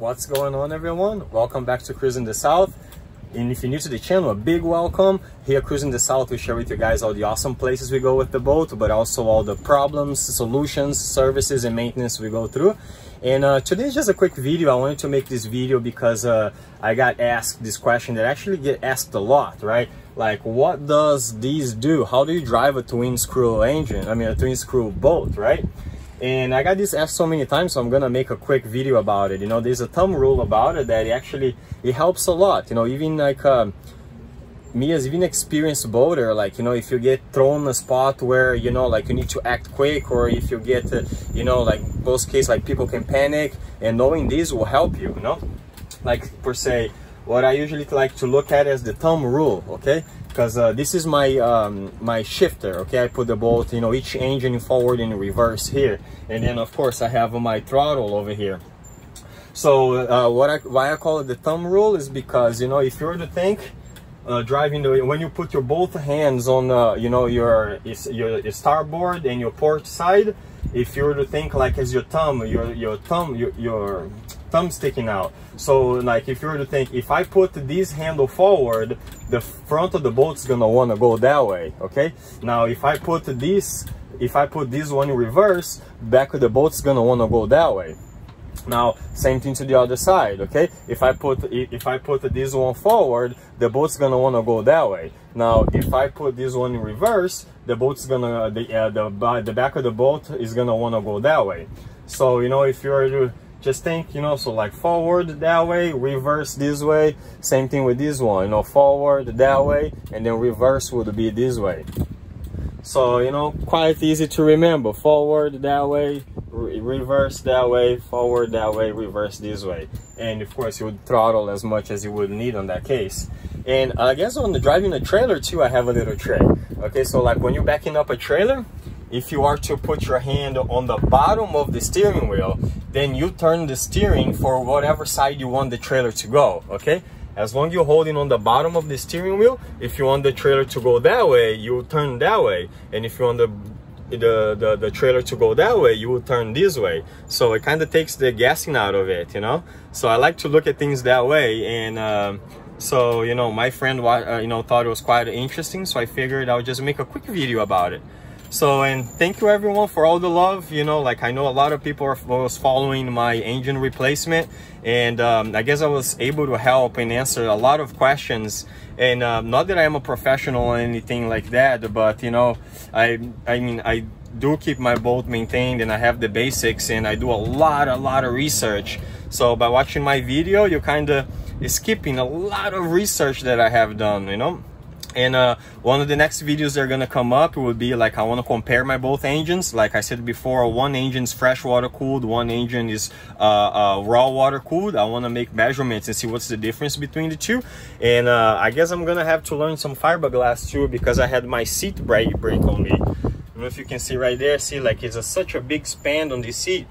What's going on everyone? Welcome back to Cruising the South. And if you're new to the channel, a big welcome. Here Cruising the South, we share with you guys all the awesome places we go with the boat, but also all the problems, solutions, services, and maintenance we go through. And uh, today is just a quick video. I wanted to make this video because uh, I got asked this question that actually get asked a lot, right? Like, what does these do? How do you drive a twin screw engine? I mean, a twin screw boat, right? And I got this asked so many times so I'm gonna make a quick video about it. You know there's a thumb rule about it that it actually it helps a lot. You know even like um, me as even experienced boater like you know if you get thrown a spot where you know like you need to act quick or if you get uh, you know like most cases like people can panic and knowing this will help you you know? Like per se what I usually like to look at as the thumb rule okay because uh, this is my um, my shifter okay? I put the bolt you know each engine forward and reverse here. And then of course I have my throttle over here. So uh, what I why I call it the thumb rule is because you know if you're to think uh, driving the when you put your both hands on uh, you know your, your your starboard and your port side if you were to think like as your thumb your your thumb your, your thumb sticking out. So like if you were to think, if I put this handle forward, the front of the boat is gonna wanna go that way, okay? Now if I put this, if I put this one in reverse, back of the boat is gonna wanna go that way. Now, same thing to the other side, okay? If I put if I put this one forward, the boat's gonna wanna go that way. Now, if I put this one in reverse, the boat's gonna the uh, the the back of the boat is gonna wanna go that way. So you know, if you're just think you know so like forward that way reverse this way same thing with this one you know forward that way and then reverse would be this way. So you know quite easy to remember forward that way re reverse that way forward that way reverse this way. And of course you would throttle as much as you would need on that case. And i guess on the driving a trailer too i have a little trick. Okay so like when you're backing up a trailer if you are to put your hand on the bottom of the steering wheel, then you turn the steering for whatever side you want the trailer to go, okay? As long you're holding on the bottom of the steering wheel, if you want the trailer to go that way, you turn that way. And if you want the the, the, the trailer to go that way, you will turn this way. So it kind of takes the guessing out of it, you know? So I like to look at things that way. And um, so, you know, my friend, uh, you know, thought it was quite interesting. So I figured I would just make a quick video about it so and thank you everyone for all the love you know like i know a lot of people are was following my engine replacement and um, i guess i was able to help and answer a lot of questions. And uh, not that i am a professional or anything like that but you know i i mean i do keep my boat maintained and i have the basics and i do a lot a lot of research. So by watching my video you're kind of skipping a lot of research that i have done you know and uh, one of the next videos that are gonna come up will be like I want to compare my both engines. Like I said before, one engine is freshwater cooled, one engine is uh, uh, raw water cooled. I want to make measurements and see what's the difference between the two. And uh, I guess I'm gonna have to learn some fiberglass too because I had my seat brake break on me. I don't know if you can see right there. See, like it's a, such a big span on the seat,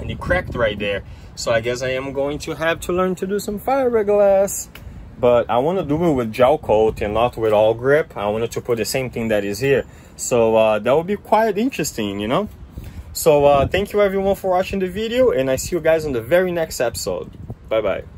and it cracked right there. So I guess I am going to have to learn to do some fiberglass but I want to do it with gel coat and not with Awlgrip. I wanted to put the same thing that is here. So uh, that would be quite interesting, you know? So uh, thank you everyone for watching the video and I see you guys on the very next episode. Bye-bye.